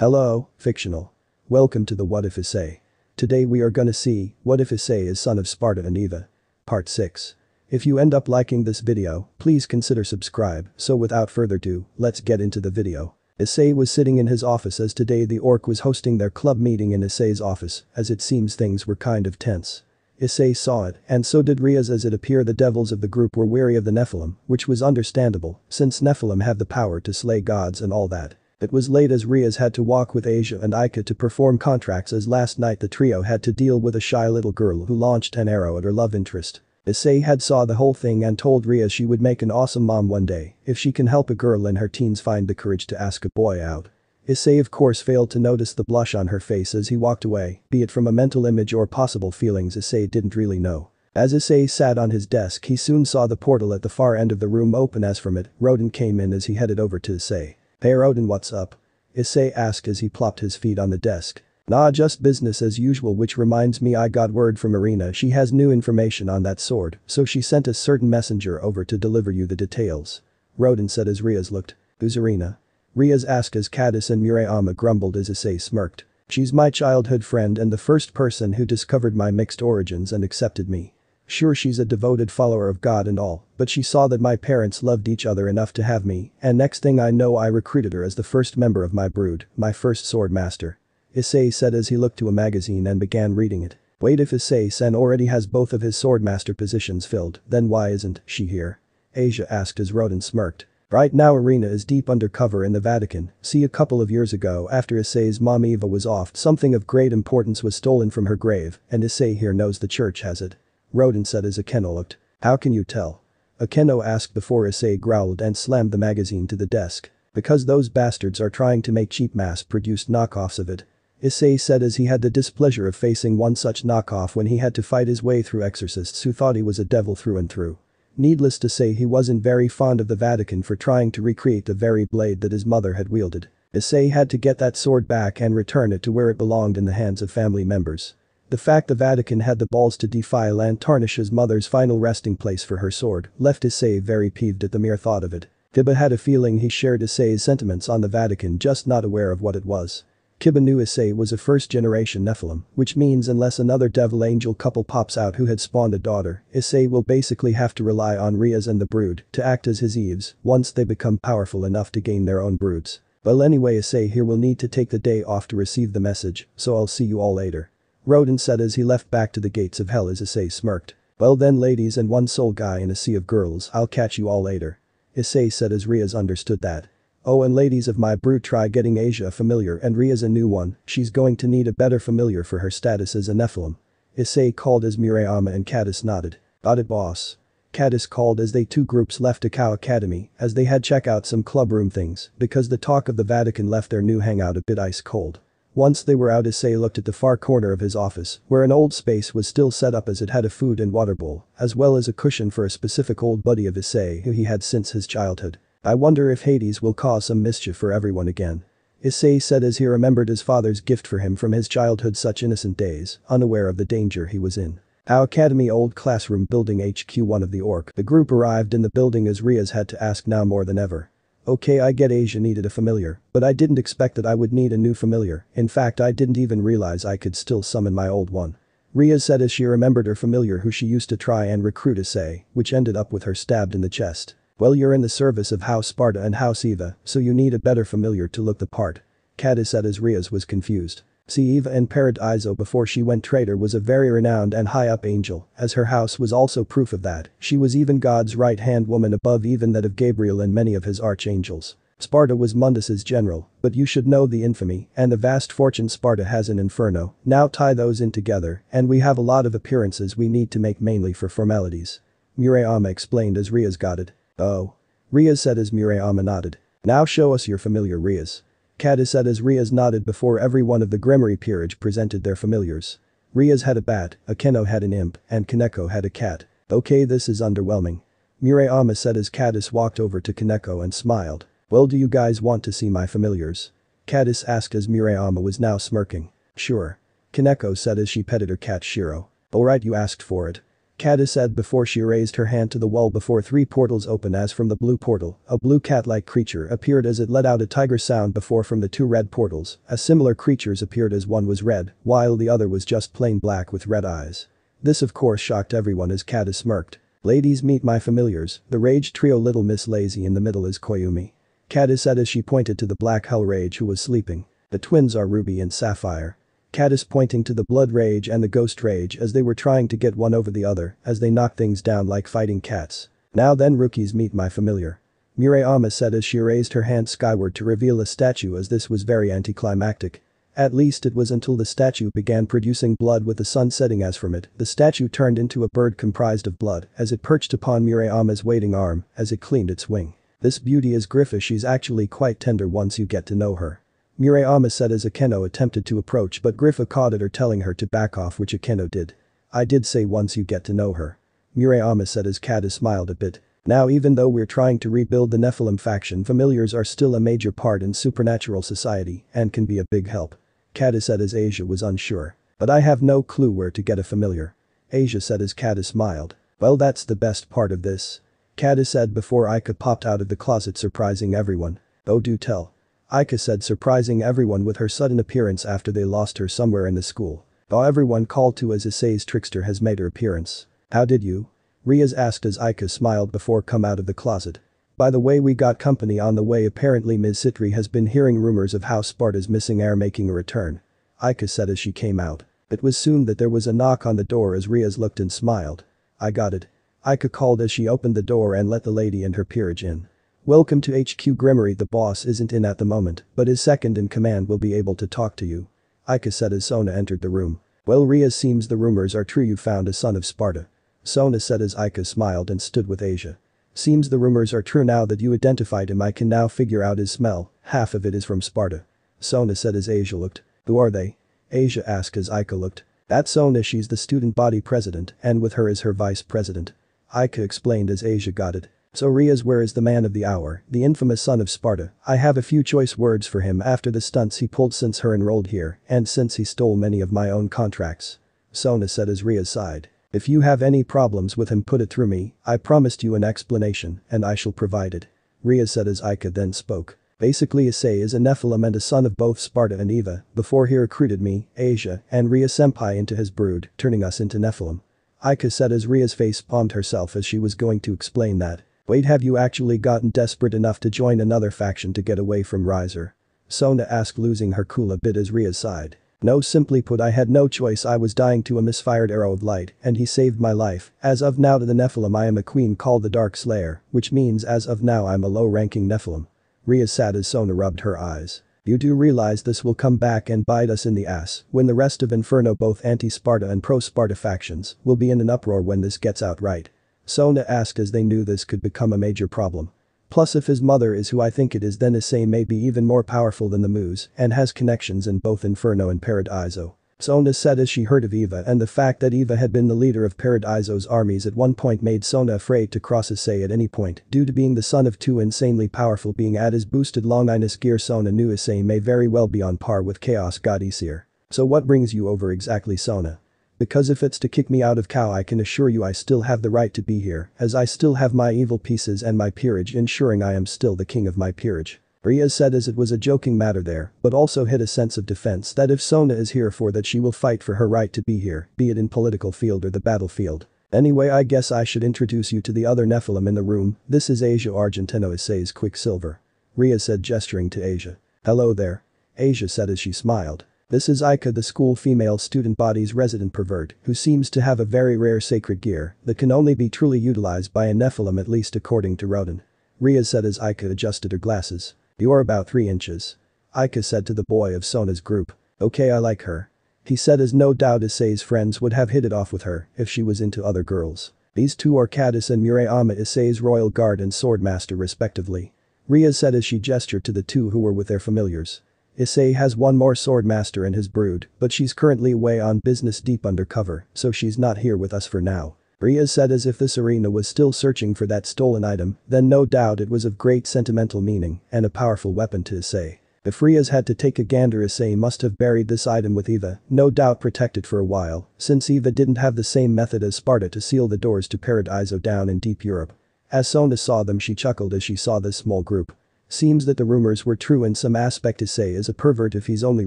Hello, fictional. Welcome to the What If Issei. Today we are gonna see, what if Issei is son of Sparda and Eva. Part 6. If you end up liking this video, please consider subscribe, so without further ado, let's get into the video. Issei was sitting in his office as today the orc was hosting their club meeting in Issei's office, as it seems things were kind of tense. Issei saw it, and so did Rias as it appear the devils of the group were weary of the Nephilim, which was understandable, since Nephilim have the power to slay gods and all that. It was late as Rias had to walk with Asia and Aika to perform contracts as last night the trio had to deal with a shy little girl who launched an arrow at her love interest. Issei had saw the whole thing and told Rias she would make an awesome mom one day if she can help a girl in her teens find the courage to ask a boy out. Issei of course failed to notice the blush on her face as he walked away, be it from a mental image or possible feelings Issei didn't really know. As Issei sat on his desk he soon saw the portal at the far end of the room open as from it, Rodin came in as he headed over to Issei. Hey Rodin what's up? Issei asked as he plopped his feet on the desk. Nah just business as usual which reminds me I got word from Irina she has new information on that sword, so she sent a certain messenger over to deliver you the details. Rodin said as Rias looked. Who's Irina? Rias asked as Cadis and Murayama grumbled as Issei smirked. She's my childhood friend and the first person who discovered my mixed origins and accepted me. Sure she's a devoted follower of God and all, but she saw that my parents loved each other enough to have me, and next thing I know I recruited her as the first member of my brood, my first sword master. Issei said as he looked to a magazine and began reading it. Wait if Issei-sen already has both of his swordmaster positions filled, then why isn't she here? Asia asked as Rodin smirked. Right now Irina is deep undercover in the Vatican, see a couple of years ago after Issei's mom Eva was off something of great importance was stolen from her grave, and Issei here knows the church has it. Rodin said as Akeno looked. How can you tell? Akeno asked before Issei growled and slammed the magazine to the desk. Because those bastards are trying to make cheap mass-produced knockoffs of it. Issei said as he had the displeasure of facing one such knockoff when he had to fight his way through exorcists who thought he was a devil through and through. Needless to say he wasn't very fond of the Vatican for trying to recreate the very blade that his mother had wielded. Issei had to get that sword back and return it to where it belonged in the hands of family members. The fact the Vatican had the balls to defile and tarnish his mother's final resting place for her sword left Issei very peeved at the mere thought of it. Kiba had a feeling he shared Issei's sentiments on the Vatican just not aware of what it was. Kiba knew Issei was a first-generation Nephilim, which means unless another devil-angel couple pops out who had spawned a daughter, Issei will basically have to rely on Rias and the brood to act as his Eves once they become powerful enough to gain their own broods. Well anyway Issei here will need to take the day off to receive the message, so I'll see you all later. Rodin said as he left back to the gates of hell as Issei smirked. Well then ladies and one soul guy in a sea of girls I'll catch you all later. Issei said as Rias understood that. Oh and ladies of my brood try getting Asia a familiar and Rias a new one, she's going to need a better familiar for her status as a Nephilim. Issei called as Murayama and Cadis nodded. Got it boss. Cadis called as they two groups left Akao Academy as they had check out some clubroom things because the talk of the Vatican left their new hangout a bit ice cold. Once they were out Issei looked at the far corner of his office where an old space was still set up as it had a food and water bowl as well as a cushion for a specific old buddy of Issei who he had since his childhood. I wonder if Hades will cause some mischief for everyone again. Issei said as he remembered his father's gift for him from his childhood such innocent days, unaware of the danger he was in. Our Academy Old Classroom Building HQ1 of the Orc. The group arrived in the building as Rias had to ask now more than ever. Okay I get Asia needed a familiar, but I didn't expect that I would need a new familiar, in fact I didn't even realize I could still summon my old one. Ria said as she remembered her familiar who she used to try and recruit Issei, which ended up with her stabbed in the chest. Well you're in the service of House Sparda and House Eva, so you need a better familiar to look the part. Cadis said as Rias was confused. See Eva and Paradiso before she went traitor was a very renowned and high-up angel, as her house was also proof of that, she was even God's right-hand woman above even that of Gabriel and many of his archangels. Sparda was Mundus's general, but you should know the infamy and the vast fortune Sparda has in Inferno, now tie those in together and we have a lot of appearances we need to make mainly for formalities. Murayama explained as Rias got it. Oh. Rias said as Murayama nodded. Now show us your familiar Rias. Cadis said as Rias nodded before every one of the Gremory peerage presented their familiars. Rias had a bat, Akeno had an imp, and Koneko had a cat. Okay this is underwhelming. Murayama said as Cadis walked over to Koneko and smiled. Well do you guys want to see my familiars? Cadis asked as Murayama was now smirking. Sure. Koneko said as she petted her cat Shiro. Alright you asked for it. Kata said before she raised her hand to the wall before three portals opened as from the blue portal, a blue cat-like creature appeared as it let out a tiger sound before from the two red portals, as similar creatures appeared as one was red, while the other was just plain black with red eyes. This of course shocked everyone as Kata smirked. Ladies meet my familiars, the rage trio little miss lazy in the middle is Koyumi. Kata said as she pointed to the black hell rage who was sleeping. The twins are Ruby and Sapphire. Caddis pointing to the Blood Rage and the Ghost Rage as they were trying to get one over the other as they knocked things down like fighting cats. Now then rookies meet my familiar. Murayama said as she raised her hand skyward to reveal a statue as this was very anticlimactic. At least it was until the statue began producing blood with the sun setting as from it, the statue turned into a bird comprised of blood as it perched upon Murayama's waiting arm as it cleaned its wing. This beauty is Griffa she's actually quite tender once you get to know her. Murayama said as Akeno attempted to approach but Griffa caught at her telling her to back off which Akeno did. I did say once you get to know her. Murayama said as Kata smiled a bit. Now even though we're trying to rebuild the Nephilim faction familiars are still a major part in supernatural society and can be a big help. Kata said as Asia was unsure. But I have no clue where to get a familiar. Asia said as Kata smiled. Well that's the best part of this. Kata said before Aika popped out of the closet surprising everyone. Oh do tell. Aika said surprising everyone with her sudden appearance after they lost her somewhere in the school. Oh everyone called to as Issei's trickster has made her appearance. How did you? Rias asked as Aika smiled before come out of the closet. By the way we got company on the way apparently Ms. Sitri has been hearing rumors of how Sparda's missing heir making a return. Aika said as she came out. It was soon that there was a knock on the door as Rias looked and smiled. I got it. Aika called as she opened the door and let the lady and her peerage in. Welcome to HQ Gremory the boss isn't in at the moment, but his second in command will be able to talk to you. Aika said as Sona entered the room. Well Ria seems the rumors are true you found a son of Sparda. Sona said as Aika smiled and stood with Asia. Seems the rumors are true now that you identified him I can now figure out his smell, half of it is from Sparda. Sona said as Asia looked. Who are they? Asia asked as Aika looked. That's Sona she's the student body president and with her is her vice president. Aika explained as Asia got it. So Rias where is the man of the hour, the infamous son of Sparda, I have a few choice words for him after the stunts he pulled since her enrolled here and since he stole many of my own contracts. Sona said as Rias sighed. If you have any problems with him put it through me, I promised you an explanation and I shall provide it. Rias said as Aika then spoke. Basically Issei is a Nephilim and a son of both Sparda and Eva, before he recruited me, Asia, and Ria Senpai into his brood, turning us into Nephilim. Aika said as Ria's face palmed herself as she was going to explain that. Wait have you actually gotten desperate enough to join another faction to get away from Riser? Sona asked losing her cool a bit as Ria sighed. No simply put I had no choice I was dying to a misfired arrow of light and he saved my life, as of now to the Nephilim I am a queen called the Dark Slayer, which means as of now I'm a low-ranking Nephilim. Ria sat as Sona rubbed her eyes. You do realize this will come back and bite us in the ass when the rest of Inferno both anti-Sparda and pro-Sparda factions will be in an uproar when this gets out right. Sona asked as they knew this could become a major problem. Plus if his mother is who I think it is then Issei may be even more powerful than the Moose and has connections in both Inferno and Paradiso. Sona said as she heard of Eva and the fact that Eva had been the leader of Paradiso's armies at one point made Sona afraid to cross Issei at any point due to being the son of two insanely powerful being at his boosted Longinus gear Sona knew Issei may very well be on par with Chaos God Aesir. So what brings you over exactly Sona? Because if it's to kick me out of Cow I can assure you I still have the right to be here, as I still have my evil pieces and my peerage ensuring I am still the king of my peerage. Rias said as it was a joking matter there, but also hid a sense of defense that if Sona is here for that she will fight for her right to be here, be it in political field or the battlefield. Anyway I guess I should introduce you to the other Nephilim in the room, this is Asia Argentino Issei's Quicksilver. Rias said gesturing to Asia. Hello there. Asia said as she smiled. This is Aika the school female student body's resident pervert who seems to have a very rare sacred gear that can only be truly utilized by a Nephilim at least according to Rodin. Ria said as Aika adjusted her glasses. You're about 3 inches. Aika said to the boy of Sona's group. Okay I like her. He said as no doubt Issei's friends would have hit it off with her if she was into other girls. These two are Cadis and Murayama Issei's royal guard and swordmaster respectively. Ria said as she gestured to the two who were with their familiars. Issei has one more sword master in his brood, but she's currently away on business deep undercover, so she's not here with us for now. Ria said as if this arena was still searching for that stolen item, then no doubt it was of great sentimental meaning and a powerful weapon to Issei. If Rias had to take a gander Issei must have buried this item with Eva, no doubt protected for a while, since Eva didn't have the same method as Sparda to seal the doors to Paradiso down in deep Europe. As Sona saw them she chuckled as she saw this small group. Seems that the rumors were true in some aspect Issei is a pervert if he's only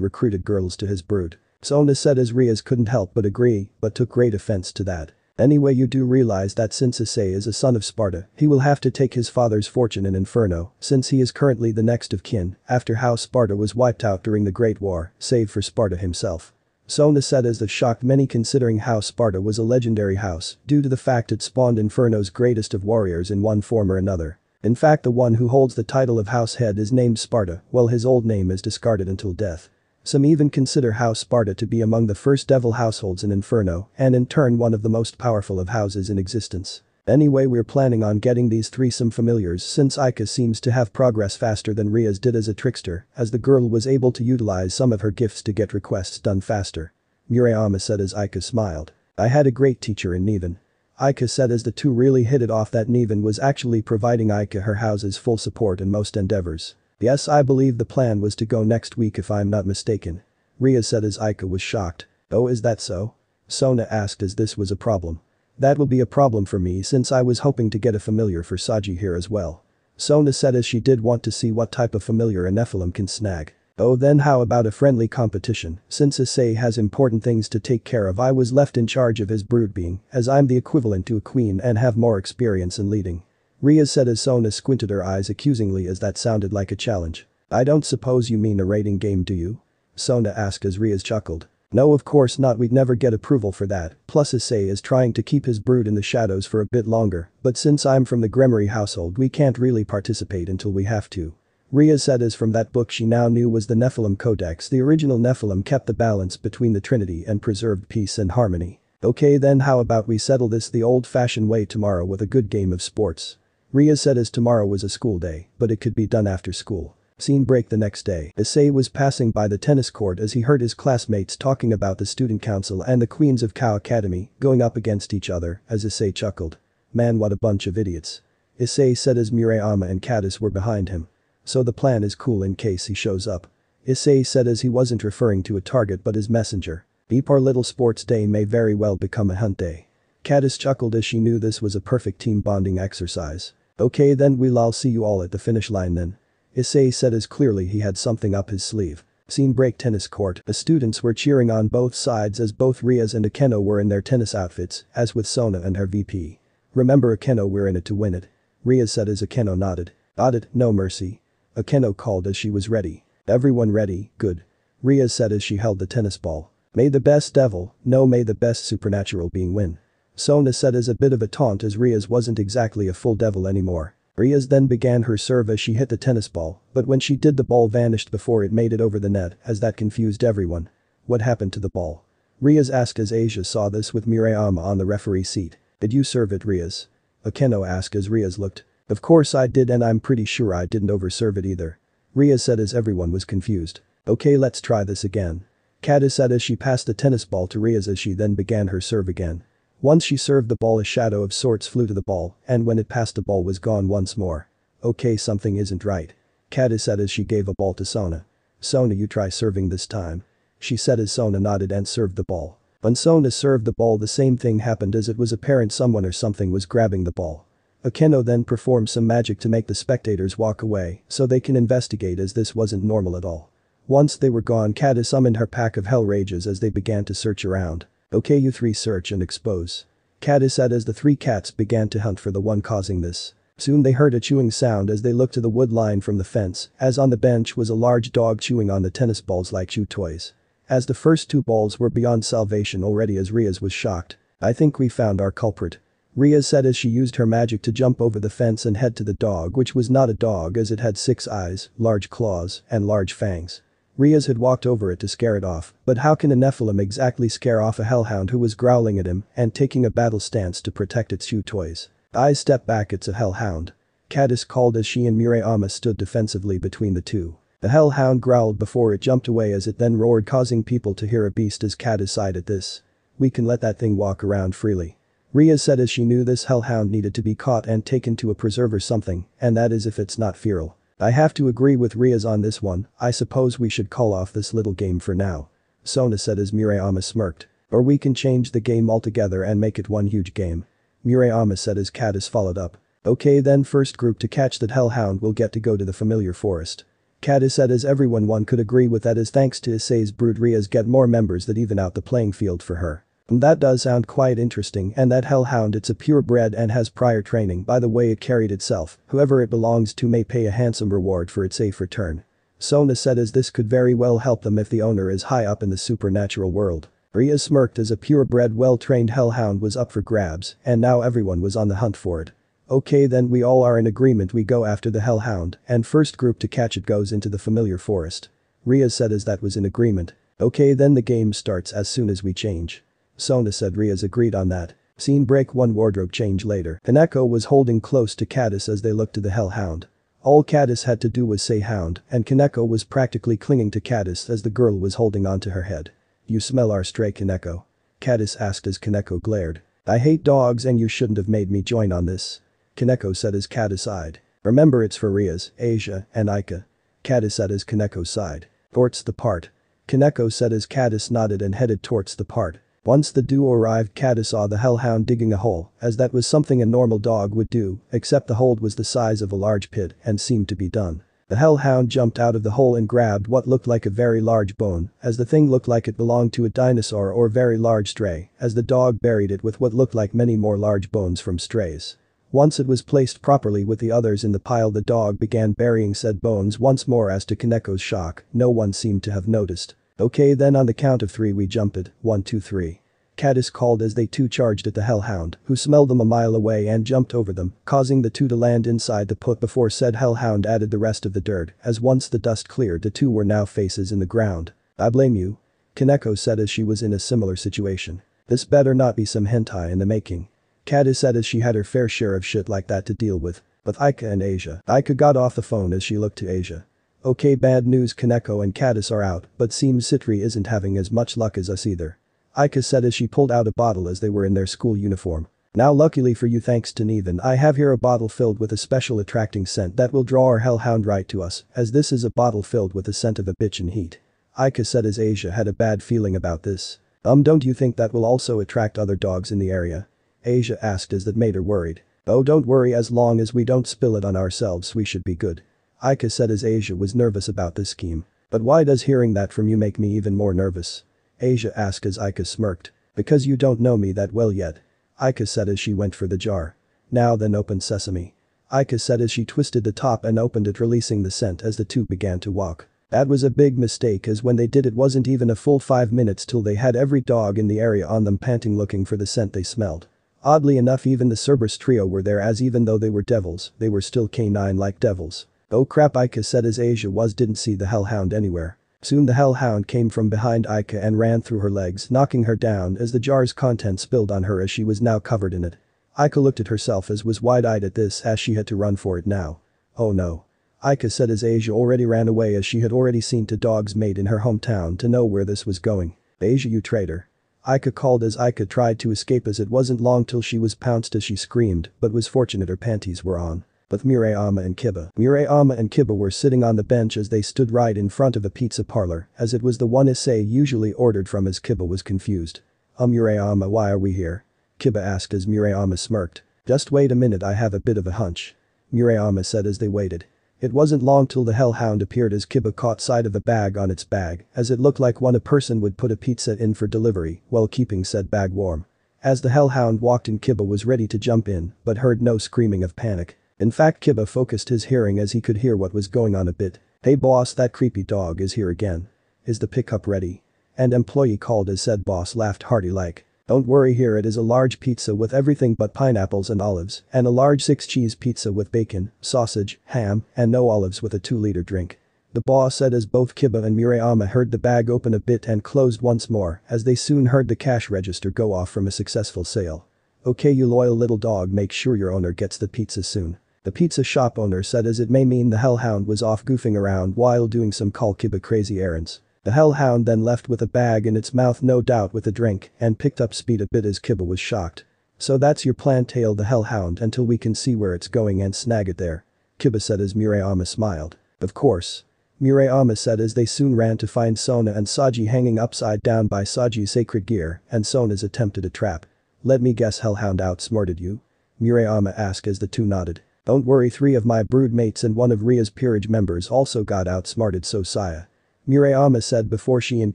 recruited girls to his brood. Sona said as Rias couldn't help but agree, but took great offense to that. Anyway you do realize that since Issei is a son of Sparda, he will have to take his father's fortune in Inferno, since he is currently the next of kin, after how Sparda was wiped out during the Great War, save for Sparda himself. Sona said as this shocked many considering how Sparda was a legendary house, due to the fact it spawned Inferno's greatest of warriors in one form or another. In fact the one who holds the title of house head is named Sparda, while his old name is discarded until death. Some even consider House Sparda to be among the first devil households in Inferno, and in turn one of the most powerful of houses in existence. Anyway we're planning on getting these threesome familiars since Aika seems to have progress faster than Rias did as a trickster, as the girl was able to utilize some of her gifts to get requests done faster. Murayama said as Aika smiled. I had a great teacher in Nevan. Aika said as the two really hit it off that Nevan was actually providing Aika her house's full support in most endeavors. Yes I believe the plan was to go next week if I'm not mistaken. Ria said as Aika was shocked. Oh is that so? Sona asked as this was a problem. That will be a problem for me since I was hoping to get a familiar for Saji here as well. Sona said as she did want to see what type of familiar a Nephilim can snag. Oh then how about a friendly competition, since Issei has important things to take care of I was left in charge of his brood being, as I'm the equivalent to a queen and have more experience in leading. Ria said as Sona squinted her eyes accusingly as that sounded like a challenge. I don't suppose you mean a rating game do you? Sona asked as Rias chuckled. No of course not we'd never get approval for that, plus Issei is trying to keep his brood in the shadows for a bit longer, but since I'm from the Gremory household we can't really participate until we have to. Ria said as from that book she now knew was the Nephilim Codex the original Nephilim kept the balance between the Trinity and preserved peace and harmony. Okay then how about we settle this the old-fashioned way tomorrow with a good game of sports. Ria said as tomorrow was a school day, but it could be done after school. Scene break the next day. Issei was passing by the tennis court as he heard his classmates talking about the student council and the queens of Kuoh Academy going up against each other as Issei chuckled. Man what a bunch of idiots. Issei said as Murayama and Cadis were behind him. So the plan is cool in case he shows up. Issei said as he wasn't referring to a target but his messenger. Beep our little sports day may very well become a hunt day. Cadis chuckled as she knew this was a perfect team bonding exercise. Okay then we'll all see you all at the finish line then. Issei said as clearly he had something up his sleeve. Scene break tennis court, the students were cheering on both sides as both Rias and Akeno were in their tennis outfits, as with Sona and her VP. Remember Akeno we're in it to win it. Rias said as Akeno nodded. Audit, no mercy. Akeno called as she was ready. Everyone ready, good. Rias said as she held the tennis ball. May the best devil, no may the best supernatural being win. Sona said as a bit of a taunt as Rias wasn't exactly a full devil anymore. Rias then began her serve as she hit the tennis ball, but when she did the ball vanished before it made it over the net as that confused everyone. What happened to the ball? Rias asked as Asia saw this with Murayama on the referee seat. Did you serve it Rias? Akeno asked as Rias looked. Of course I did and I'm pretty sure I didn't overserve it either. Rias said as everyone was confused. Okay let's try this again. Kata said as she passed the tennis ball to Rias as she then began her serve again. Once she served the ball a shadow of sorts flew to the ball, and when it passed the ball was gone once more. Okay something isn't right. Kata said as she gave a ball to Sona. Sona you try serving this time. She said as Sona nodded and served the ball. When Sona served the ball the same thing happened as it was apparent someone or something was grabbing the ball. Akeno then performs some magic to make the spectators walk away so they can investigate as this wasn't normal at all. Once they were gone Kata summoned her pack of hell rages as they began to search around. Okay you three search and expose. Is said as the three cats began to hunt for the one causing this. Soon they heard a chewing sound as they looked to the wood line from the fence, as on the bench was a large dog chewing on the tennis balls like chew toys. As the first two balls were beyond salvation already as Rias was shocked. I think we found our culprit. Rias said as she used her magic to jump over the fence and head to the dog which was not a dog as it had six eyes, large claws, and large fangs. Rias had walked over it to scare it off, but how can a Nephilim exactly scare off a hellhound who was growling at him and taking a battle stance to protect its chew toys? I step back it's a hellhound. Cadis called as she and Murayama stood defensively between the two. The hellhound growled before it jumped away as it then roared causing people to hear a beast as Cadis sighed at this. We can let that thing walk around freely. Rias said as she knew this hellhound needed to be caught and taken to a preserve or something, and that is if it's not feral. I have to agree with Rias on this one, I suppose we should call off this little game for now. Sona said as Murayama smirked. Or we can change the game altogether and make it one huge game. Murayama said as Caddis followed up. Okay then first group to catch that hellhound will get to go to the familiar forest. Caddis said as everyone one could agree with that is thanks to Issei's brood Rias get more members that even out the playing field for her. That does sound quite interesting and that hellhound it's a purebred and has prior training by the way it carried itself, whoever it belongs to may pay a handsome reward for its safe return. Sona said as this could very well help them if the owner is high up in the supernatural world. Ria smirked as a purebred well-trained hellhound was up for grabs and now everyone was on the hunt for it. Okay then we all are in agreement we go after the hellhound and first group to catch it goes into the familiar forest. Ria said as that was in agreement. Okay then the game starts as soon as we change. Sona said Rias agreed on that. Scene break one wardrobe change later. Koneko was holding close to Caddis as they looked to the hellhound. All Caddis had to do was say hound and Koneko was practically clinging to Caddis as the girl was holding onto her head. You smell our stray Koneko. Caddis asked as Koneko glared. I hate dogs and you shouldn't have made me join on this. Koneko said as Caddis sighed. Remember it's for Rias, Asia, and Aika. Caddis said as Koneko sighed. Towards the part. Koneko said as Caddis nodded and headed towards the part. Once the duo arrived Caddis saw the hellhound digging a hole, as that was something a normal dog would do, except the hole was the size of a large pit and seemed to be done. The hellhound jumped out of the hole and grabbed what looked like a very large bone, as the thing looked like it belonged to a dinosaur or very large stray, as the dog buried it with what looked like many more large bones from strays. Once it was placed properly with the others in the pile the dog began burying said bones once more as to Koneko's shock, no one seemed to have noticed. Okay then on the count of three we jump it, one two three. Caddis called as they two charged at the hellhound, who smelled them a mile away and jumped over them, causing the two to land inside the put before said hellhound added the rest of the dirt, as once the dust cleared the two were now faces in the ground. I blame you. Koneko said as she was in a similar situation. This better not be some hentai in the making. Caddis said as she had her fair share of shit like that to deal with. With Aika and Asia. Aika got off the phone as she looked to Asia. Okay bad news Koneko and Caddis are out, but seems Sitri isn't having as much luck as us either. Aika said as she pulled out a bottle as they were in their school uniform. Now luckily for you thanks to Neithan I have here a bottle filled with a special attracting scent that will draw our hellhound right to us, as this is a bottle filled with the scent of a bitch in heat. Aika said as Asia had a bad feeling about this. Um don't you think that will also attract other dogs in the area? Asia asked as that made her worried. Oh don't worry as long as we don't spill it on ourselves we should be good. Aika said as Asia was nervous about this scheme. But why does hearing that from you make me even more nervous? Asia asked as Aika smirked. Because you don't know me that well yet. Aika said as she went for the jar. Now then open sesame. Aika said as she twisted the top and opened it releasing the scent as the two began to walk. That was a big mistake as when they did it wasn't even a full 5 minutes till they had every dog in the area on them panting looking for the scent they smelled. Oddly enough even the Cerberus trio were there as even though they were devils, they were still canine like devils. Oh crap Aika said as Asia was didn't see the hellhound anywhere. Soon the hellhound came from behind Aika and ran through her legs knocking her down as the jar's contents spilled on her as she was now covered in it. Aika looked at herself as was wide-eyed at this as she had to run for it now. Oh no. Aika said as Asia already ran away as she had already seen two dogs made in her hometown to know where this was going. Asia you traitor. Aika called as Aika tried to escape as it wasn't long till she was pounced as she screamed but was fortunate her panties were on with Murayama and Kiba. Murayama and Kiba were sitting on the bench as they stood right in front of a pizza parlor, as it was the one Issei usually ordered from as Kiba was confused. Um why are we here? Kiba asked as Murayama smirked. Just wait a minute I have a bit of a hunch. Murayama said as they waited. It wasn't long till the hellhound appeared as Kiba caught sight of a bag on its bag, as it looked like one a person would put a pizza in for delivery while keeping said bag warm. As the hellhound walked in Kiba was ready to jump in, but heard no screaming of panic. In fact Kiba focused his hearing as he could hear what was going on a bit. Hey boss that creepy dog is here again. Is the pickup ready? And employee called as said boss laughed hearty like. Don't worry here it is a large pizza with everything but pineapples and olives and a large 6 cheese pizza with bacon, sausage, ham, and no olives with a 2 liter drink. The boss said as both Kiba and Murayama heard the bag open a bit and closed once more as they soon heard the cash register go off from a successful sale. Okay you loyal little dog make sure your owner gets the pizza soon. The pizza shop owner said as it may mean the hellhound was off goofing around while doing some call Kiba crazy errands. The hellhound then left with a bag in its mouth no doubt with a drink and picked up speed a bit as Kiba was shocked. So that's your plan tail the hellhound until we can see where it's going and snag it there. Kiba said as Murayama smiled. Of course. Murayama said as they soon ran to find Sona and Saji hanging upside down by Saji's sacred gear and Sona's attempted a trap. Let me guess Hellhound outsmarted you? Murayama asked as the two nodded. Don't worry three of my brood mates and one of Ria's peerage members also got outsmarted so Saya. Murayama said before she and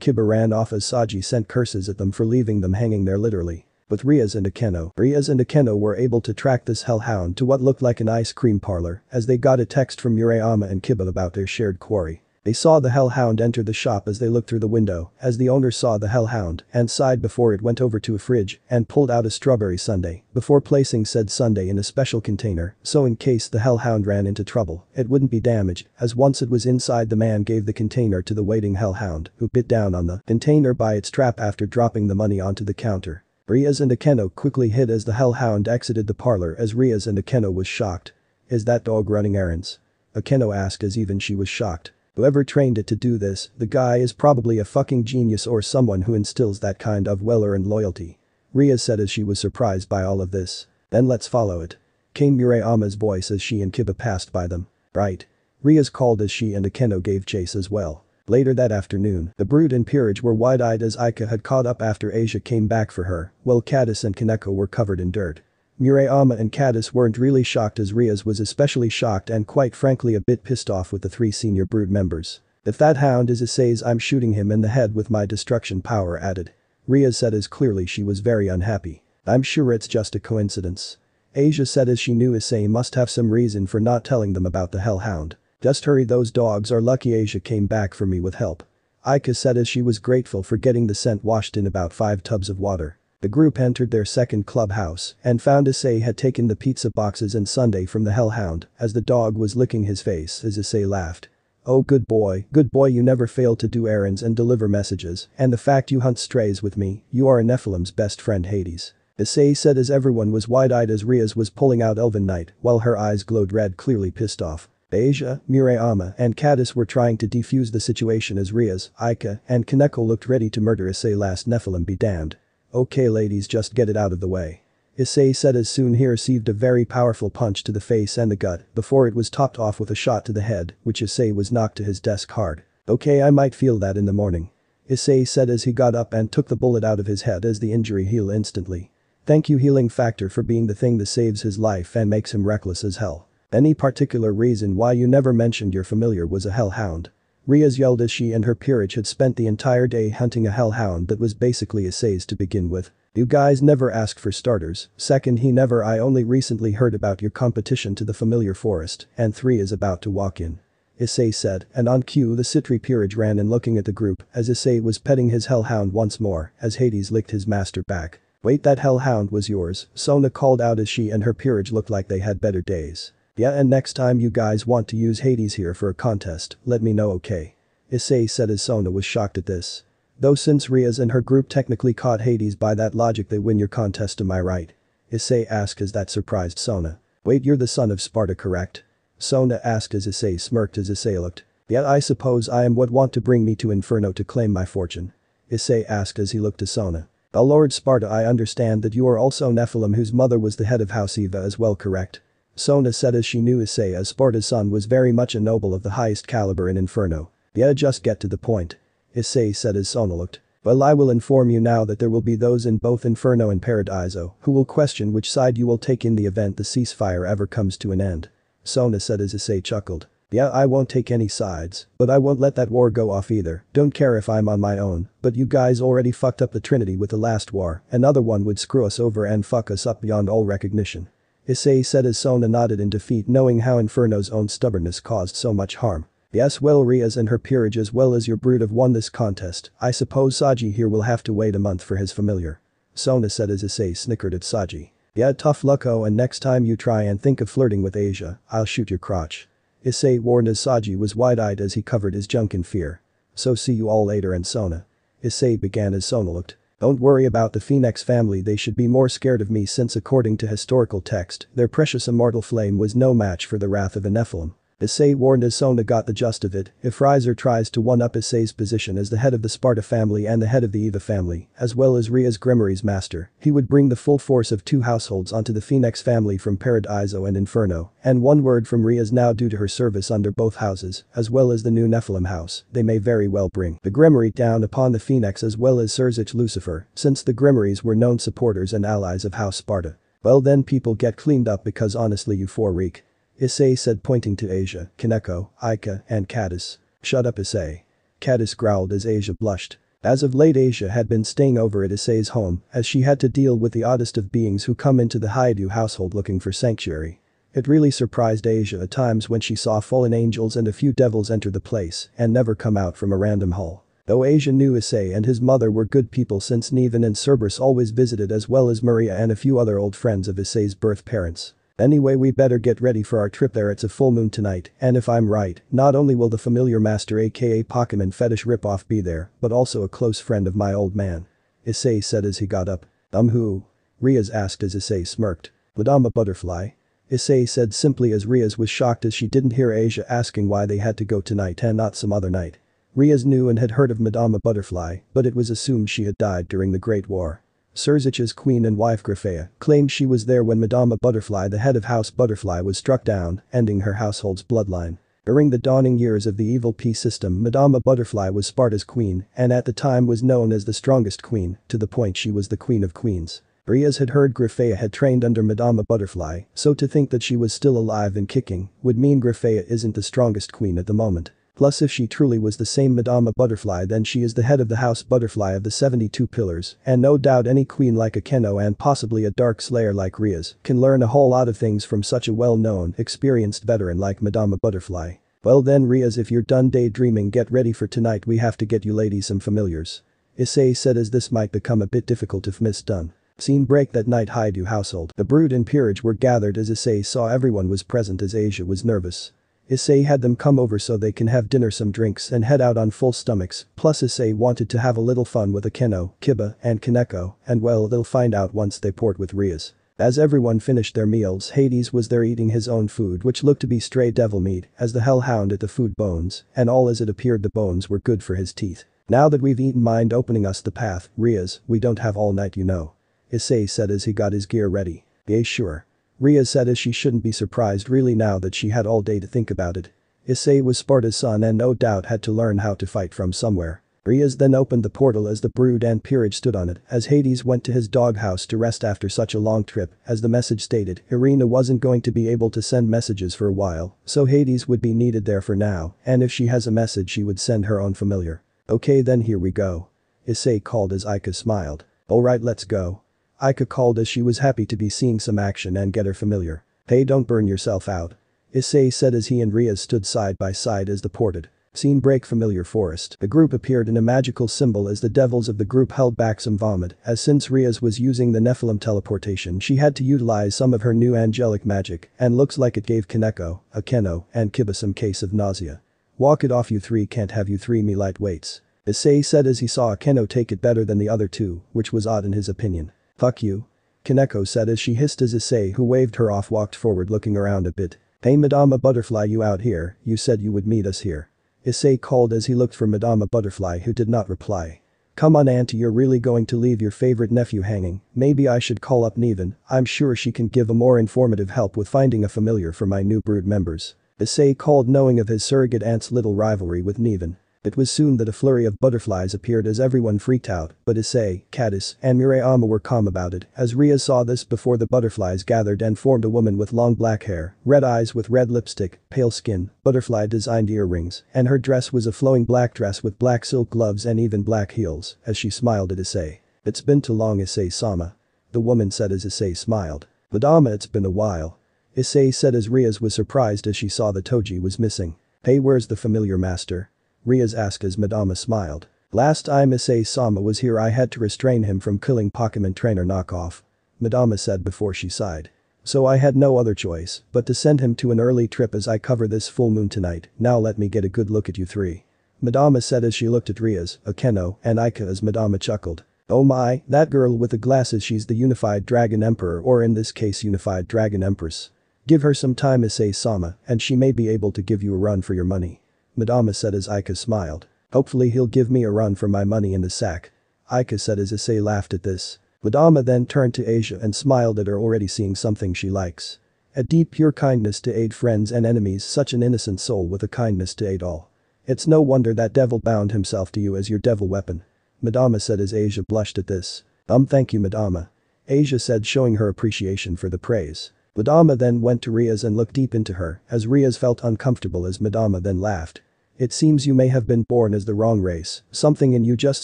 Kiba ran off as Saji sent curses at them for leaving them hanging there literally. With Ria's and Akeno, Ria's and Akeno were able to track this hellhound to what looked like an ice cream parlor as they got a text from Murayama and Kiba about their shared quarry. They saw the hellhound enter the shop as they looked through the window, as the owner saw the hellhound and sighed before it went over to a fridge and pulled out a strawberry sundae before placing said sundae in a special container so in case the hellhound ran into trouble, it wouldn't be damaged as once it was inside the man gave the container to the waiting hellhound who bit down on the container by its trap after dropping the money onto the counter. Rias and Akeno quickly hid as the hellhound exited the parlor as Rias and Akeno was shocked. Is that dog running errands? Akeno asked as even she was shocked. Whoever trained it to do this, the guy is probably a fucking genius or someone who instills that kind of well-earned loyalty. Ria said as she was surprised by all of this. Then let's follow it. Came Murayama's voice as she and Kiba passed by them. Right. Ria's called as she and Akeno gave chase as well. Later that afternoon, the brood and peerage were wide-eyed as Aika had caught up after Asia came back for her, while Caddis and Koneko were covered in dirt. Murayama and Caddis weren't really shocked as Rias was especially shocked and quite frankly a bit pissed off with the three senior brood members. If that hound is Issei's I'm shooting him in the head with my destruction power added. Rias said as clearly she was very unhappy. I'm sure it's just a coincidence. Asia said as she knew Issei must have some reason for not telling them about the hellhound. Just hurry those dogs are lucky Asia came back for me with help. Aika said as she was grateful for getting the scent washed in about five tubs of water. The group entered their second clubhouse and found Issei had taken the pizza boxes and sundae from the hellhound as the dog was licking his face as Issei laughed. Oh good boy, good boy you never fail to do errands and deliver messages and the fact you hunt strays with me, you are a Nephilim's best friend Hades. Issei said as everyone was wide-eyed as Rias was pulling out Elven Knight while her eyes glowed red clearly pissed off. Asia, Murayama and Caddis were trying to defuse the situation as Rias, Aika and Koneko looked ready to murder Issei last Nephilim be damned. Okay ladies just get it out of the way. Issei said as soon he received a very powerful punch to the face and the gut before it was topped off with a shot to the head which Issei was knocked to his desk hard. Okay I might feel that in the morning. Issei said as he got up and took the bullet out of his head as the injury healed instantly. Thank you healing factor for being the thing that saves his life and makes him reckless as hell. Any particular reason why you never mentioned your familiar was a hellhound? Rias yelled as she and her peerage had spent the entire day hunting a hellhound that was basically a Issei's to begin with. You guys never asked for starters, second he never I only recently heard about your competition to the familiar forest, and three is about to walk in. Issei said, and on cue the Sitri peerage ran in looking at the group as Issei was petting his hellhound once more as Hades licked his master back. Wait that hellhound was yours, Sona called out as she and her peerage looked like they had better days. Yeah and next time you guys want to use Hades here for a contest, let me know okay. Issei said as Sona was shocked at this. Though since Rias and her group technically caught Hades by that logic they win your contest am I right? Issei asked as that surprised Sona. Wait you're the son of Sparda correct? Sona asked as Issei smirked as Issei looked. Yeah I suppose I am what want to bring me to Inferno to claim my fortune. Issei asked as he looked to Sona. The Lord Sparda I understand that you are also Nephilim whose mother was the head of House Eva as well correct? Sona said as she knew Issei as Sparda's son was very much a noble of the highest caliber in Inferno. Yeah just get to the point. Issei said as Sona looked. Well I will inform you now that there will be those in both Inferno and Paradiso who will question which side you will take in the event the ceasefire ever comes to an end. Sona said as Issei chuckled. Yeah I won't take any sides, but I won't let that war go off either, don't care if I'm on my own, but you guys already fucked up the Trinity with the last war, another one would screw us over and fuck us up beyond all recognition. Issei said as Sona nodded in defeat knowing how Inferno's own stubbornness caused so much harm. Yes well Rias and her peerage as well as your brood have won this contest, I suppose Saji here will have to wait a month for his familiar. Sona said as Issei snickered at Saji. Yeah tough lucko oh, and next time you try and think of flirting with Asia, I'll shoot your crotch. Issei warned as Saji was wide-eyed as he covered his junk in fear. So see you all later and Sona. Issei began as Sona looked. Don't worry about the Phoenix family they should be more scared of me since according to historical text, their precious immortal flame was no match for the wrath of a Nephilim. Issei warned Isona got the gist of it, if Riser tries to one-up Issei's position as the head of the Sparda family and the head of the Eva family, as well as Ria's Gremory's master, he would bring the full force of two households onto the Phoenix family from Paradiso and Inferno, and one word from Ria's now due to her service under both houses, as well as the new Nephilim house, they may very well bring the Gremory down upon the Phoenix as well as Sirzechs Lucifer, since the Gremories were known supporters and allies of House Sparda. Well then people get cleaned up because honestly you four reek. Issei said pointing to Asia, Koneko, Aika, and Cadis. Shut up Issei. Cadis growled as Asia blushed. As of late Asia had been staying over at Issei's home as she had to deal with the oddest of beings who come into the Hyoudou household looking for sanctuary. It really surprised Asia at times when she saw fallen angels and a few devils enter the place and never come out from a random hall. Though Asia knew Issei and his mother were good people since Nevan and Cerberus always visited as well as Maria and a few other old friends of Issei's birth parents. Anyway we better get ready for our trip there it's a full moon tonight and if I'm right, not only will the familiar master aka Pokemon fetish ripoff be there, but also a close friend of my old man. Issei said as he got up. Um who? Rias asked as Issei smirked. Madama Butterfly? Issei said simply as Rias was shocked as she didn't hear Asia asking why they had to go tonight and not some other night. Rias knew and had heard of Madama Butterfly, but it was assumed she had died during the Great War. Sirzechs's queen and wife Grayfia claimed she was there when Madama Butterfly the head of House Butterfly was struck down, ending her household's bloodline. During the dawning years of the evil P system Madama Butterfly was Sparda's queen and at the time was known as the strongest queen, to the point she was the queen of queens. Rias had heard Grayfia had trained under Madama Butterfly, so to think that she was still alive and kicking would mean Grayfia isn't the strongest queen at the moment. Plus if she truly was the same Madama Butterfly then she is the head of the House Butterfly of the 72 Pillars, and no doubt any queen like Akeno and possibly a Dark Slayer like Rias can learn a whole lot of things from such a well-known, experienced veteran like Madama Butterfly. Well then Rias if you're done daydreaming get ready for tonight we have to get you ladies some familiars. Issei said as this might become a bit difficult if misdone. Scene break that night Hyoudou household. The brood and peerage were gathered as Issei saw everyone was present as Asia was nervous. Issei had them come over so they can have dinner some drinks and head out on full stomachs, plus Issei wanted to have a little fun with Akeno, Kiba, and Koneko, and well they'll find out once they port with Rias. As everyone finished their meals Hades was there eating his own food which looked to be stray devil meat as the hellhound at the food bones, and all as it appeared the bones were good for his teeth. Now that we've eaten mind opening us the path, Rias, we don't have all night you know. Issei said as he got his gear ready. Yeah sure. Ria said as she shouldn't be surprised really now that she had all day to think about it. Issei was Sparda's son and no doubt had to learn how to fight from somewhere. Rias then opened the portal as the brood and peerage stood on it as Hades went to his doghouse to rest after such a long trip as the message stated Irina wasn't going to be able to send messages for a while so Hades would be needed there for now and if she has a message she would send her own familiar. Okay then here we go. Issei called as Aika smiled. Alright let's go. Aika called as she was happy to be seeing some action and get her familiar. Hey don't burn yourself out. Issei said as he and Rias stood side by side as the ported. Scene break familiar forest. The group appeared in a magical symbol as the devils of the group held back some vomit as since Rias was using the Nephilim teleportation she had to utilize some of her new angelic magic and looks like it gave Koneko, Akeno, and Kiba some case of nausea. Walk it off you three can't have you three me lightweights. Issei said as he saw Akeno take it better than the other two, which was odd in his opinion. Fuck you. Koneko said as she hissed as Issei who waved her off walked forward looking around a bit. Hey Madama Butterfly you out here, you said you would meet us here. Issei called as he looked for Madama Butterfly who did not reply. Come on auntie you're really going to leave your favorite nephew hanging, maybe I should call up Nevan, I'm sure she can give a more informative help with finding a familiar for my new brood members. Issei called knowing of his surrogate aunt's little rivalry with Nevan. It was soon that a flurry of butterflies appeared as everyone freaked out, but Issei, Cadis, and Murayama were calm about it as Ria saw this before the butterflies gathered and formed a woman with long black hair, red eyes with red lipstick, pale skin, butterfly-designed earrings, and her dress was a flowing black dress with black silk gloves and even black heels as she smiled at Issei. It's been too long Issei-sama. The woman said as Issei smiled. Madama it's been a while. Issei said as Rias was surprised as she saw the Toji was missing. Hey where's the familiar master? Rias asked as Madama smiled. Last time Issei-sama was here I had to restrain him from killing Pokemon trainer knockoff. Madama said before she sighed. So I had no other choice but to send him to an early trip as I cover this full moon tonight, now let me get a good look at you three. Madama said as she looked at Rias, Akeno, and Aika as Madama chuckled. Oh my, that girl with the glasses she's the unified dragon emperor or in this case unified dragon empress. Give her some time Issei-sama, and she may be able to give you a run for your money. Madama said as Aika smiled. Hopefully he'll give me a run for my money in the sack. Aika said as Issei laughed at this. Madama then turned to Asia and smiled at her already seeing something she likes. A deep pure kindness to aid friends and enemies such an innocent soul with a kindness to aid all. It's no wonder that devil bound himself to you as your devil weapon. Madama said as Asia blushed at this. Um thank you Madama. Asia said showing her appreciation for the praise. Madama then went to Ria's and looked deep into her as Ria's felt uncomfortable as Madama then laughed. It seems you may have been born as the wrong race, something in you just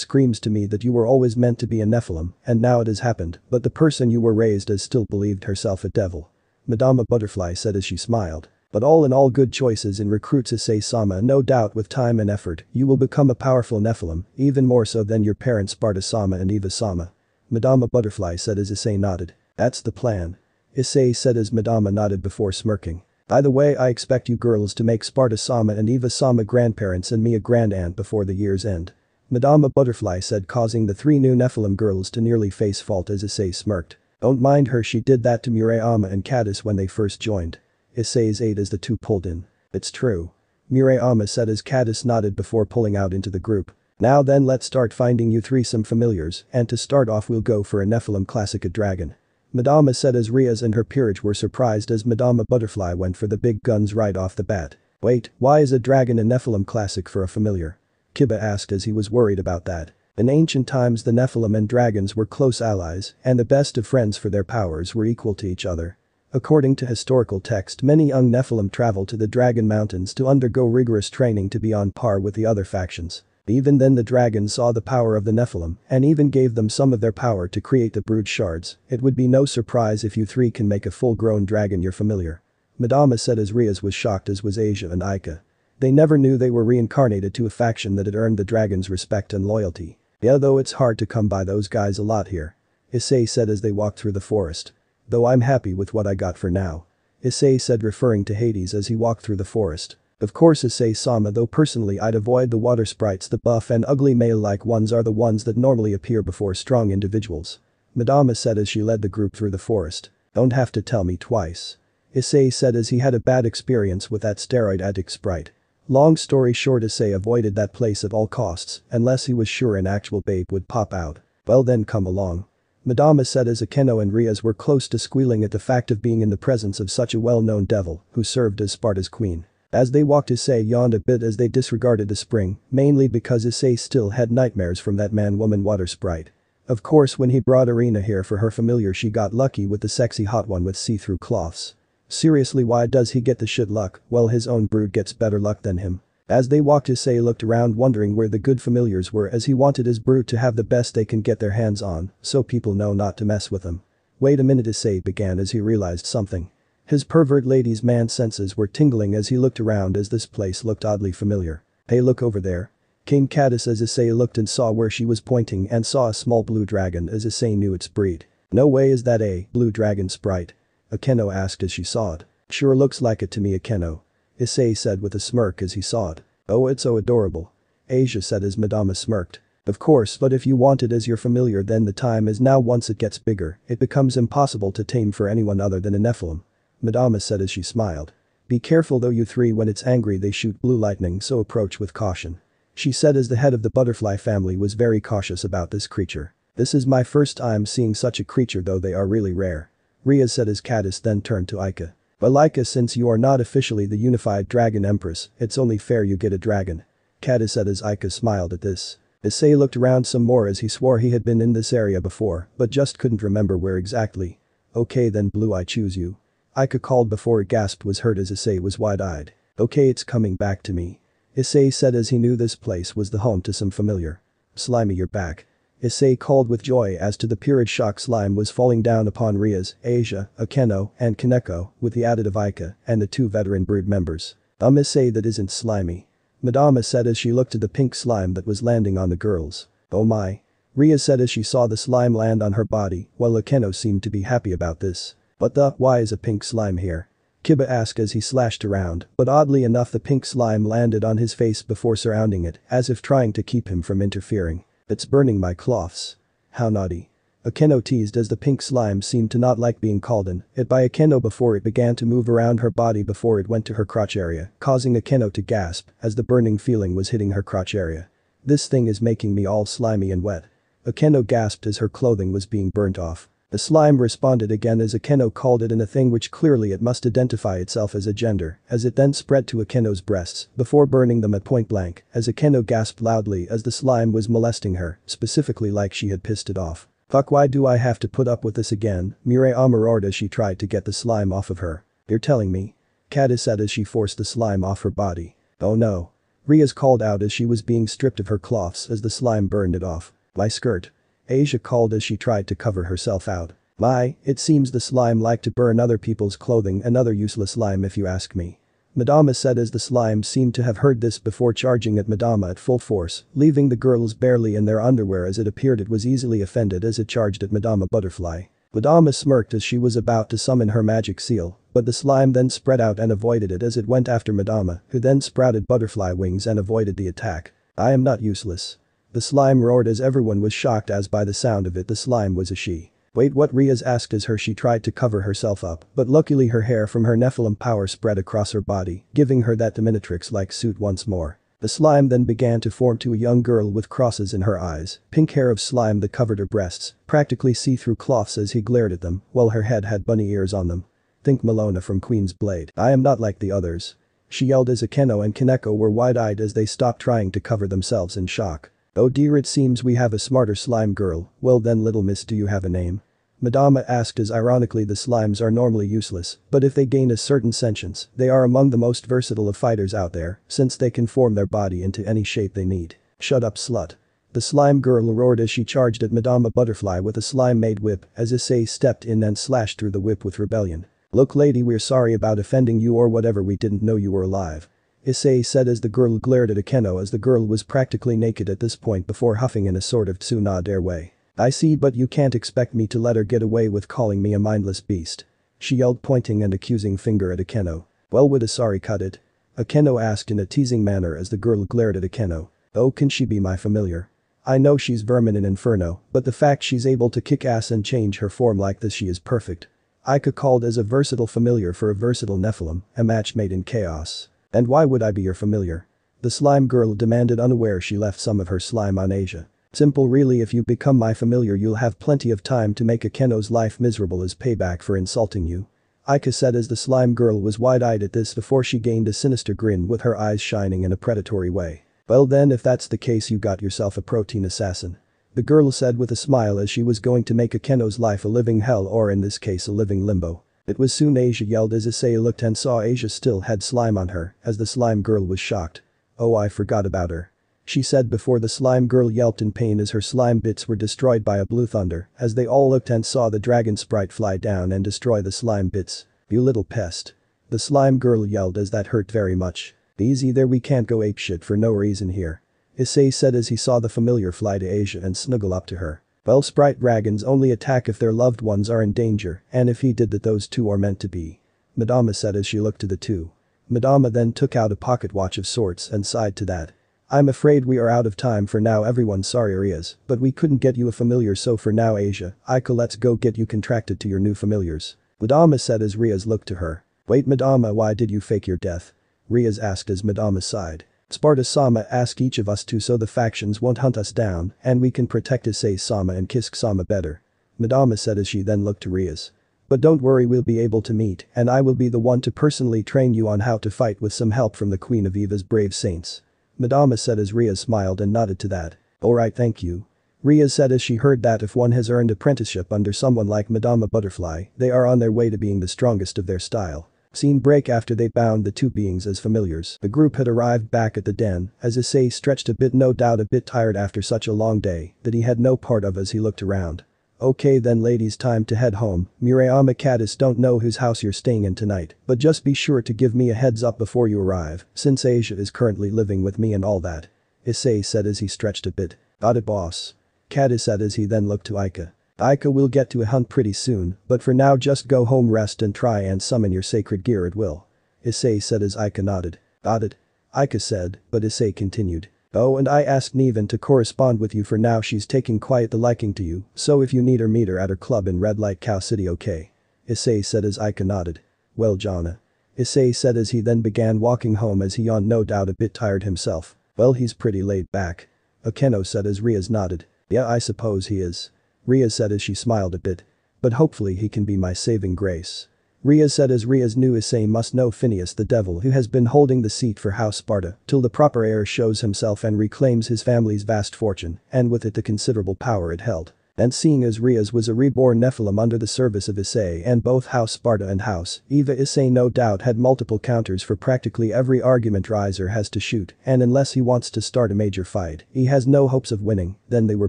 screams to me that you were always meant to be a Nephilim, and now it has happened, but the person you were raised as still believed herself a devil. Madama Butterfly said as she smiled. But all in all good choices in recruits Issei-sama no doubt with time and effort, you will become a powerful Nephilim, even more so than your parents Sparda-sama and Eva-sama. Madama Butterfly said as Issei nodded. That's the plan. Issei said as Madama nodded before smirking. By the way I expect you girls to make Sparda-sama and Eva-sama grandparents and me a grandaunt before the year's end. Madama Butterfly said causing the three new Nephilim girls to nearly face fault as Issei smirked. Don't mind her she did that to Murayama and Cadis when they first joined. Issei's aid as the two pulled in. It's true. Murayama said as Cadis nodded before pulling out into the group. Now then let's start finding you three some familiars and to start off we'll go for a Nephilim classic a dragon. Madama said as Rias and her peerage were surprised as Madama Butterfly went for the big guns right off the bat. Wait, why is a dragon a Nephilim classic for a familiar? Kiba asked as he was worried about that. In ancient times the Nephilim and dragons were close allies and the best of friends for their powers were equal to each other. According to historical text many young Nephilim traveled to the Dragon Mountains to undergo rigorous training to be on par with the other factions. Even then the dragon saw the power of the Nephilim and even gave them some of their power to create the brood shards, it would be no surprise if you three can make a full-grown dragon your familiar. Madama said as Rias was shocked as was Asia and Aika. They never knew they were reincarnated to a faction that had earned the dragon's respect and loyalty. Yeah though it's hard to come by those guys a lot here. Issei said as they walked through the forest. Though I'm happy with what I got for now. Issei said referring to Hades as he walked through the forest. Of course Issei-sama though personally I'd avoid the water sprites the buff and ugly male-like ones are the ones that normally appear before strong individuals. Madama said as she led the group through the forest. Don't have to tell me twice. Issei said as he had a bad experience with that steroid addict sprite. Long story short Issei avoided that place at all costs unless he was sure an actual babe would pop out. Well then come along. Madama said as Akeno and Rias were close to squealing at the fact of being in the presence of such a well-known devil who served as Sparda's queen. As they walked Issei yawned a bit as they disregarded the spring, mainly because Issei still had nightmares from that man-woman water sprite. Of course when he brought Arena here for her familiar she got lucky with the sexy hot one with see-through cloths. Seriously why does he get the shit luck while his own brood gets better luck than him? As they walked Issei looked around wondering where the good familiars were as he wanted his brood to have the best they can get their hands on, so people know not to mess with them. Wait a minute Issei began as he realized something. His pervert lady's man senses were tingling as he looked around as this place looked oddly familiar. Hey look over there. Came Cadis as Issei looked and saw where she was pointing and saw a small blue dragon as Issei knew its breed. No way is that a blue dragon sprite. Akeno asked as she saw it. Sure looks like it to me Akeno. Issei said with a smirk as he saw it. Oh it's so adorable. Asia said as Madama smirked. Of course but if you want it as your familiar then the time is now once it gets bigger, it becomes impossible to tame for anyone other than a Nephilim. Madama said as she smiled. Be careful though you three when it's angry they shoot blue lightning so approach with caution. She said as the head of the butterfly family was very cautious about this creature. This is my first time seeing such a creature though they are really rare. Rias said as Cadis then turned to Aika. Well Aika since you are not officially the unified dragon empress, it's only fair you get a dragon. Cadis said as Aika smiled at this. Issei looked around some more as he swore he had been in this area before, but just couldn't remember where exactly. Okay then blue I choose you. Aika called before a gasp was heard as Issei was wide-eyed. Okay it's coming back to me. Issei said as he knew this place was the home to some familiar. Slimy you're back. Issei called with joy as to the period shock slime was falling down upon Rias, Asia, Akeno, and Koneko, with the added of Aika and the two veteran brood members. Um Issei that isn't slimy. Madama said as she looked at the pink slime that was landing on the girls. Oh my. Rias said as she saw the slime land on her body, while Akeno seemed to be happy about this. What the, why is a pink slime here? Kiba asked as he slashed around, but oddly enough the pink slime landed on his face before surrounding it, as if trying to keep him from interfering. It's burning my cloths. How naughty. Akeno teased as the pink slime seemed to not like being called in it by Akeno before it began to move around her body before it went to her crotch area, causing Akeno to gasp as the burning feeling was hitting her crotch area. This thing is making me all slimy and wet. Akeno gasped as her clothing was being burnt off. The slime responded again as Akeno called it in a thing which clearly it must identify itself as a gender, as it then spread to Akeno's breasts, before burning them at point blank, as Akeno gasped loudly as the slime was molesting her, specifically like she had pissed it off. Fuck why do I have to put up with this again, Murayama roared as she tried to get the slime off of her. You're telling me? Kata said as she forced the slime off her body. Oh no. Rias called out as she was being stripped of her cloths as the slime burned it off. My skirt. Asia called as she tried to cover herself out. My, it seems the slime like to burn other people's clothing another useless slime if you ask me. Madama said as the slime seemed to have heard this before charging at Madama at full force, leaving the girls barely in their underwear as it appeared it was easily offended as it charged at Madama Butterfly. Madama smirked as she was about to summon her magic seal, but the slime then spread out and avoided it as it went after Madama, who then sprouted butterfly wings and avoided the attack. I am not useless. The slime roared as everyone was shocked as by the sound of it the slime was a she. Wait what Rias asked as her she tried to cover herself up, but luckily her hair from her Nephilim power spread across her body, giving her that dominatrix-like suit once more. The slime then began to form to a young girl with crosses in her eyes, pink hair of slime that covered her breasts, practically see-through cloths as he glared at them, while her head had bunny ears on them. Think Melona from Queen's Blade. I am not like the others. She yelled as Akeno and Koneko were wide-eyed as they stopped trying to cover themselves in shock. Oh dear it seems we have a smarter slime girl, well then little miss do you have a name? Madama asked as ironically the slimes are normally useless, but if they gain a certain sentience, they are among the most versatile of fighters out there, since they can form their body into any shape they need. Shut up slut. The slime girl roared as she charged at Madama Butterfly with a slime-made whip as Issei stepped in and slashed through the whip with rebellion. Look lady we're sorry about offending you or whatever we didn't know you were alive. Issei said as the girl glared at Akeno as the girl was practically naked at this point before huffing in a sort of tsundere way. I see but you can't expect me to let her get away with calling me a mindless beast. She yelled pointing an accusing finger at Akeno. Well would Asari cut it? Akeno asked in a teasing manner as the girl glared at Akeno. Oh can she be my familiar? I know she's vermin in Inferno, but the fact she's able to kick ass and change her form like this she is perfect. Aika called as a versatile familiar for a versatile Nephilim, a match made in chaos. And why would I be your familiar? The slime girl demanded unaware she left some of her slime on Asia. Simple really if you become my familiar you'll have plenty of time to make Akeno's life miserable as payback for insulting you. Aika said as the slime girl was wide-eyed at this before she gained a sinister grin with her eyes shining in a predatory way. Well then if that's the case you got yourself a protein assassin. The girl said with a smile as she was going to make Akeno's life a living hell or in this case a living limbo. It was soon Asia yelled as Issei looked and saw Asia still had slime on her, as the slime girl was shocked. Oh I forgot about her. She said before the slime girl yelped in pain as her slime bits were destroyed by a blue thunder, as they all looked and saw the dragon sprite fly down and destroy the slime bits. You little pest. The slime girl yelled as that hurt very much. Easy there we can't go apeshit for no reason here. Issei said as he saw the familiar fly to Asia and snuggle up to her. Well sprite dragons only attack if their loved ones are in danger and if he did that those two are meant to be. Madama said as she looked to the two. Madama then took out a pocket watch of sorts and sighed to that. I'm afraid we are out of time for now everyone sorry Arias, but we couldn't get you a familiar so for now Asia, Aika let's go get you contracted to your new familiars. Madama said as Rias looked to her. Wait Madama why did you fake your death? Rias asked as Madama sighed. Sparda-sama ask each of us to so the factions won't hunt us down and we can protect Issei-sama and Kisk-sama better. Madama said as she then looked to Rias. But don't worry we'll be able to meet and I will be the one to personally train you on how to fight with some help from the Queen of Eva's brave saints. Madama said as Rias smiled and nodded to that. Alright thank you. Rias said as she heard that if one has earned apprenticeship under someone like Madama Butterfly, they are on their way to being the strongest of their style. Scene break after they bound the two beings as familiars. The group had arrived back at the den, as Issei stretched a bit no doubt a bit tired after such a long day that he had no part of as he looked around. Okay then ladies time to head home, Murayama Caddis don't know whose house you're staying in tonight, but just be sure to give me a heads up before you arrive, since Asia is currently living with me and all that. Issei said as he stretched a bit. Got it boss. Caddis said as he then looked to Aika. Aika will get to a hunt pretty soon, but for now just go home rest and try and summon your sacred gear at will. Issei said as Aika nodded. Got it. Aika said, but Issei continued. Oh and I asked Nevan to correspond with you for now she's taking quite the liking to you, so if you need her meet her at her club in Red Light Kuoh City okay. Issei said as Aika nodded. Well Jana. Issei said as he then began walking home as he yawned no doubt a bit tired himself. Well he's pretty laid back. Akeno said as Rias nodded. Yeah I suppose he is. Ria said as she smiled a bit. But hopefully he can be my saving grace. Ria said as Ria's new Issei must know Phineas the devil who has been holding the seat for House Sparda till the proper heir shows himself and reclaims his family's vast fortune and with it the considerable power it held. And seeing as Rias was a reborn Nephilim under the service of Issei and both House Sparda and House Eva Issei no doubt had multiple counters for practically every argument Riser has to shoot and unless he wants to start a major fight, he has no hopes of winning, then they were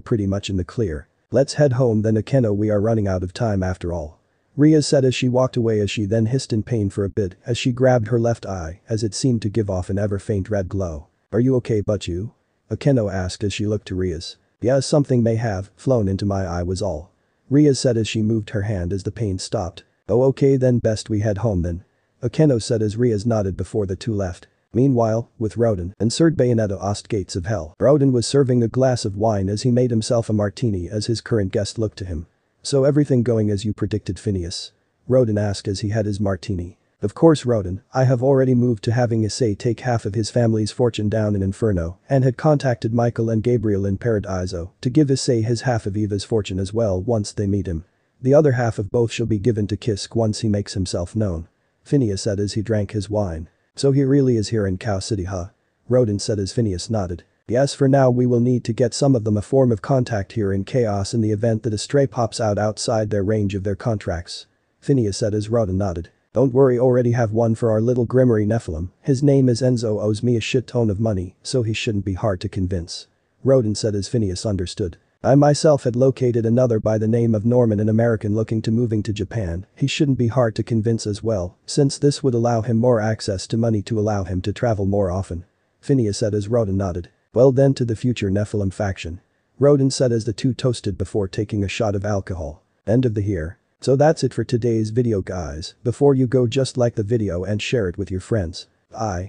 pretty much in the clear. Let's head home then Akeno oh, we are running out of time after all. Ria said as she walked away as she then hissed in pain for a bit as she grabbed her left eye as it seemed to give off an ever-faint red glow. Are you okay but you? Akeno asked as she looked to Rias. Yeah something may have flown into my eye was all. Ria said as she moved her hand as the pain stopped. Oh okay then best we head home then. Akeno said as Rias nodded before the two left. Meanwhile, with Rodin and Sir Bayonetta Ost Gates of Hell, Rodin was serving a glass of wine as he made himself a martini as his current guest looked to him. So everything going as you predicted Phineas? Rodin asked as he had his martini. Of course Rodin, I have already moved to having Issei take half of his family's fortune down in Inferno and had contacted Michael and Gabriel in Paradiso to give Issei his half of Eva's fortune as well once they meet him. The other half of both shall be given to Kisk once he makes himself known. Phineas said as he drank his wine. So he really is here in Kuoh City huh? Rodin said as Phineas nodded. Yes for now we will need to get some of them a form of contact here in Chaos in the event that a stray pops out outside their range of their contracts. Phineas said as Rodin nodded. Don't worry already have one for our little Gremory Nephilim, his name is Enzo owes me a shit ton of money, so he shouldn't be hard to convince. Rodin said as Phineas understood. I myself had located another by the name of Norman an American looking to moving to Japan, he shouldn't be hard to convince as well, since this would allow him more access to money to allow him to travel more often. Phineas said as Rodin nodded. Well then to the future Nephilim faction. Rodin said as the two toasted before taking a shot of alcohol. End of the here. So that's it for today's video guys, before you go just like the video and share it with your friends. I.